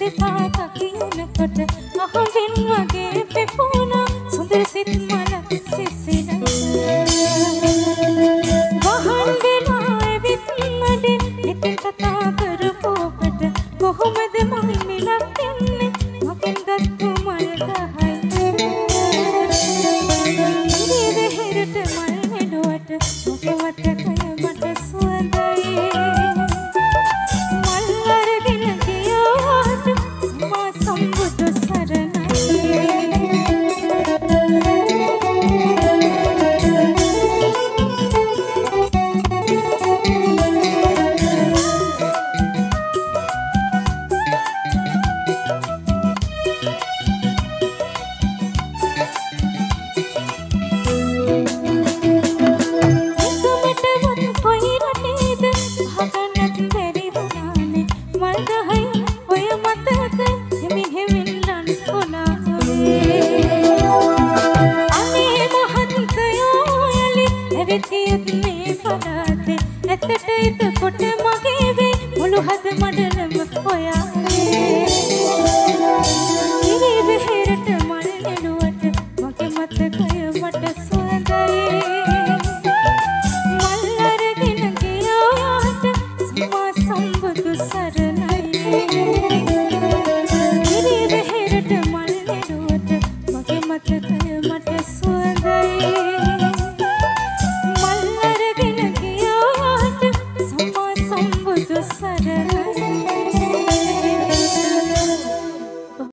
සිතා තකිනකොට මොහොවින් වගේ ඇත්තට එතකොට මගේ වේ මුළු හද මඩලම ඔයාවේ